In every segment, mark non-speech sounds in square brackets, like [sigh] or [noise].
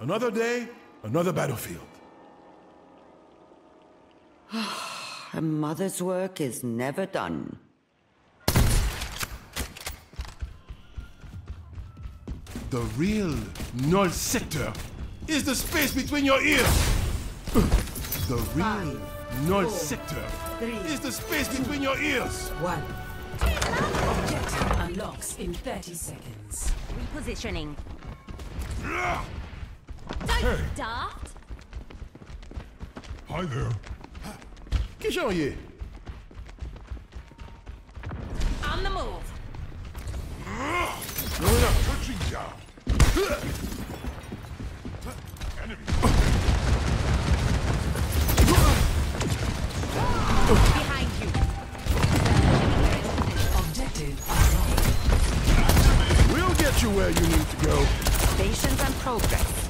Another day, another battlefield. [sighs] A mother's work is never done. The real Null Sector is the space between your ears. The real Null Sector is the space between your ears. One. Objective unlocks in 30 seconds. Repositioning. Hey. Daft? Hi there. Qu'est-ce qu'il? On the move. Going up. Touching down. Enemy. Behind you. Objective. We'll get you where you need to go. Stations and progress.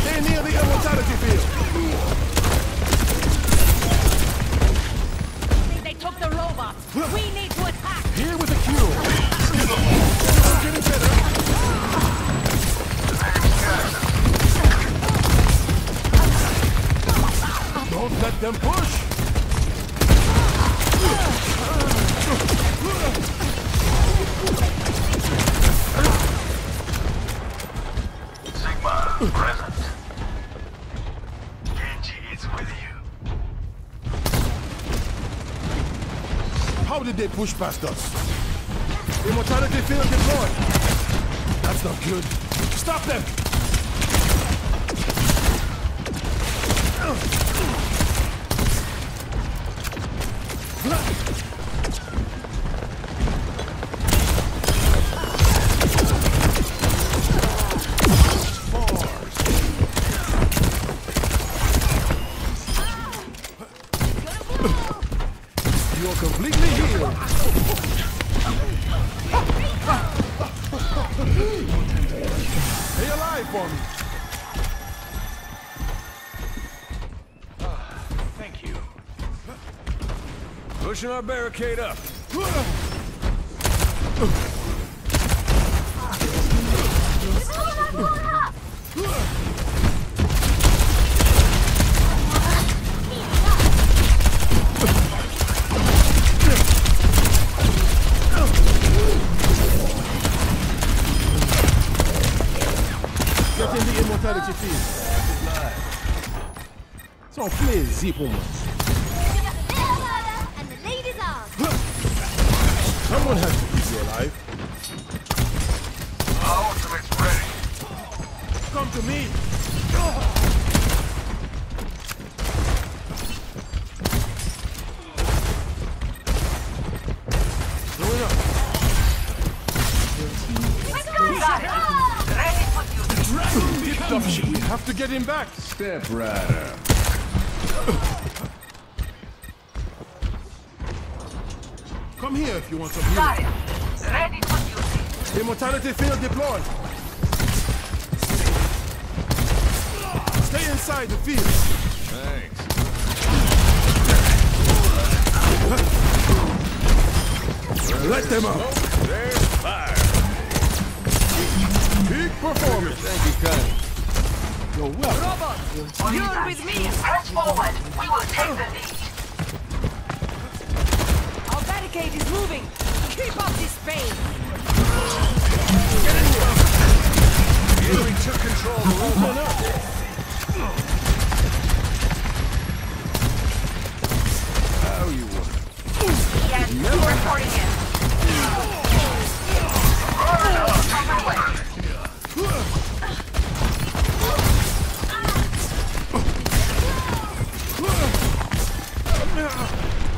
Stay near the immortality field. they took the robot. We need to attack. Here with the cure. Getting better. Don't let them push. How did they push past us? Immortality field deployed. That's not good. Stop them! Stay alive for me. Thank you. Pushing our barricade up. [laughs] plaisir pour moi. And the lead is ours. Someone has to keep you alive. Our ultimate's ready. Come to me. Going up. Tipped up shit. We have to get him back. Step rider. Come here if you want some healing. Ready for duty. Immortality field deployed. Stay inside the field. Thanks. Let them out. There's fire. Peak performance. Thank you, Connie. You're welcome. Robot, you're with me. Press forward. We will take the lead. Our barricade is moving. Keep up this pace. We took control of the robot. How you want? Yes, reporting in.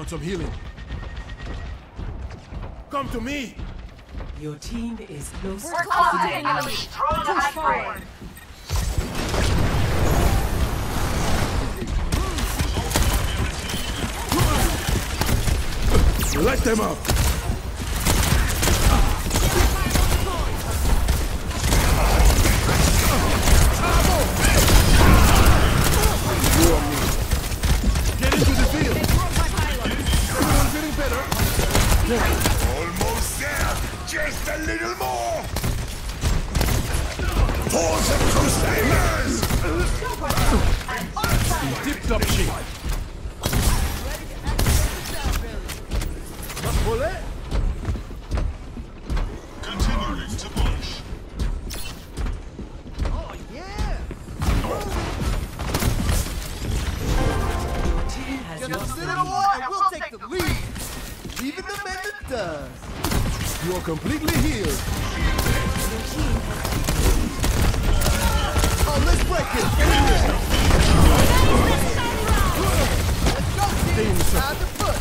want some healing. Come to me. Your team is close We're to the taking the lead. Throw the forward. Light them up. Completely healed. Oh, let's break it. In the circle.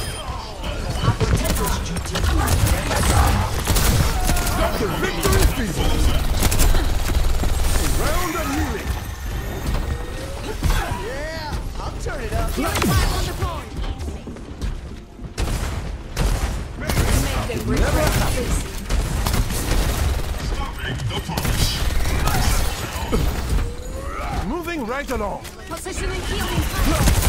Time to victory fever. Round of healing. Yeah, I'll turn it up. Right along. Positioning healing.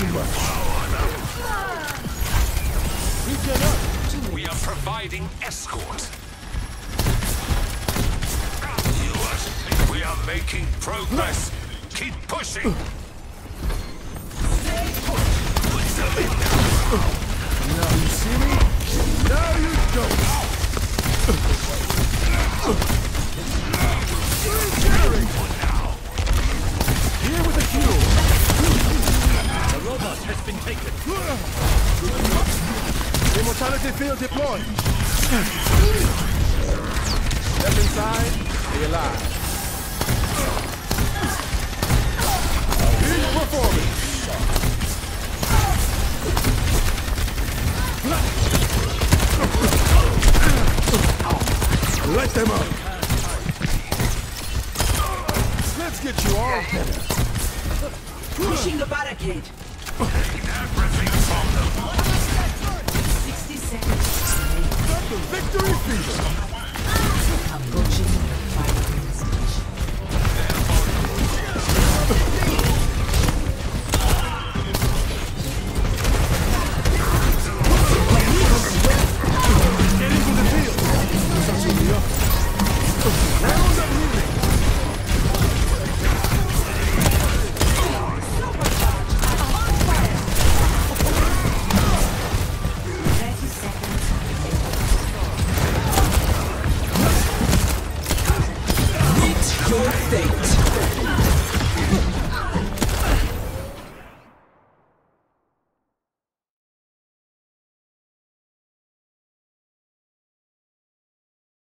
too much. We are providing escort. We are making progress. Keep pushing. Now you see me? Now you don't. Here with the cure. The robot has been taken. Immortality field deployed. Step inside, be alive. Peak performance. Light them up. Let's get you all better. Pushing the barricade. Everything from them. 60 seconds. The victory fever. Approaching